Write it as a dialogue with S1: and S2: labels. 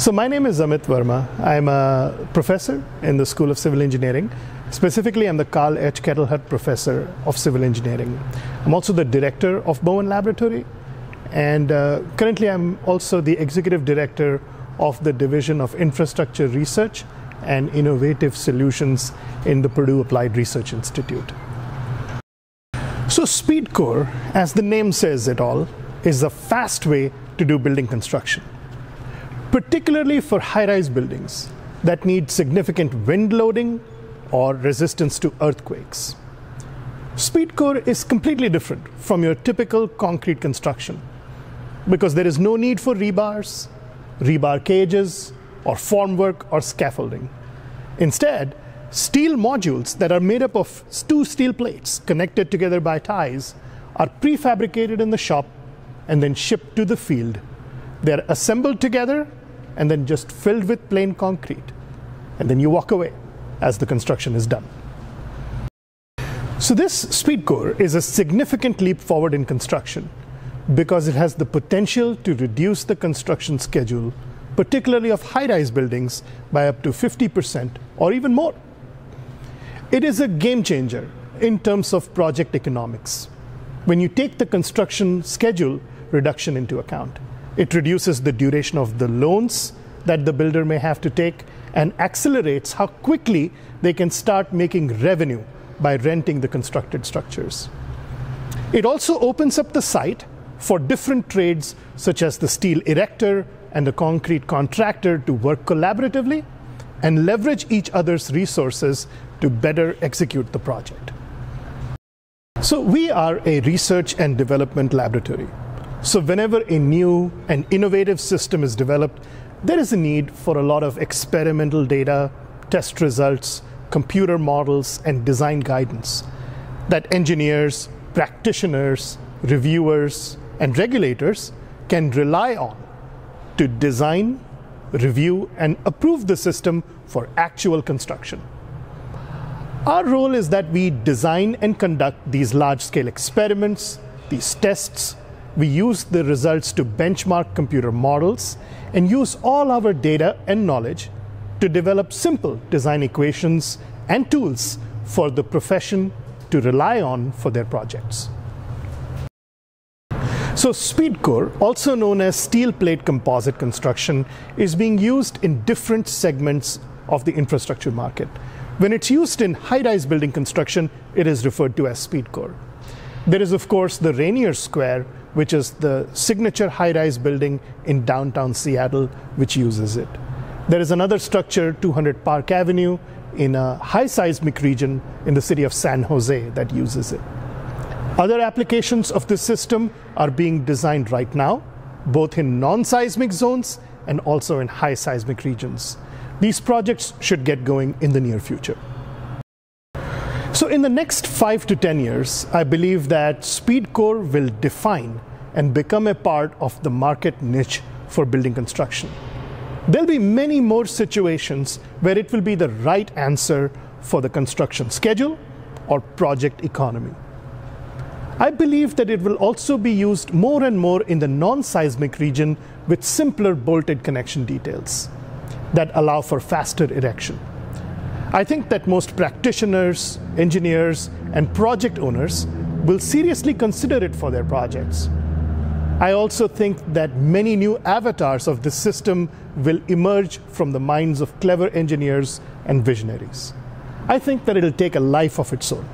S1: So, my name is Amit Varma. I'm a professor in the School of Civil Engineering. Specifically, I'm the Karl H. Kettelhut Professor of Civil Engineering. I'm also the director of Bowen Laboratory, and uh, currently, I'm also the executive director of the Division of Infrastructure Research and Innovative Solutions in the Purdue Applied Research Institute. So, SpeedCore, as the name says it all, is a fast way to do building construction particularly for high rise buildings that need significant wind loading or resistance to earthquakes. SpeedCore is completely different from your typical concrete construction because there is no need for rebars, rebar cages, or formwork or scaffolding. Instead, steel modules that are made up of two steel plates connected together by ties are prefabricated in the shop and then shipped to the field. They're assembled together and then just filled with plain concrete. And then you walk away as the construction is done. So, this SpeedCore is a significant leap forward in construction because it has the potential to reduce the construction schedule, particularly of high rise buildings, by up to 50% or even more. It is a game changer in terms of project economics when you take the construction schedule reduction into account. It reduces the duration of the loans that the builder may have to take and accelerates how quickly they can start making revenue by renting the constructed structures. It also opens up the site for different trades, such as the steel erector and the concrete contractor, to work collaboratively and leverage each other's resources to better execute the project. So, we are a research and development laboratory. So, whenever a new and innovative system is developed, there is a need for a lot of experimental data, test results, computer models, and design guidance that engineers, practitioners, reviewers, and regulators can rely on to design, review, and approve the system for actual construction. Our role is that we design and conduct these large scale experiments, these tests. We use the results to benchmark computer models and use all our data and knowledge to develop simple design equations and tools for the profession to rely on for their projects. So, SpeedCore, also known as steel plate composite construction, is being used in different segments of the infrastructure market. When it's used in high rise building construction, it is referred to as SpeedCore. There is, of course, the Rainier Square, which is the signature high rise building in downtown Seattle, which uses it. There is another structure, 200 Park Avenue, in a high seismic region in the city of San Jose that uses it. Other applications of this system are being designed right now, both in non seismic zones and also in high seismic regions. These projects should get going in the near future. So, in the next five to 10 years, I believe that SpeedCore will define and become a part of the market niche for building construction. There'll be many more situations where it will be the right answer for the construction schedule or project economy. I believe that it will also be used more and more in the non seismic region with simpler bolted connection details that allow for faster erection. I think that most practitioners, engineers, and project owners will seriously consider it for their projects. I also think that many new avatars of this system will emerge from the minds of clever engineers and visionaries. I think that it'll take a life of its own.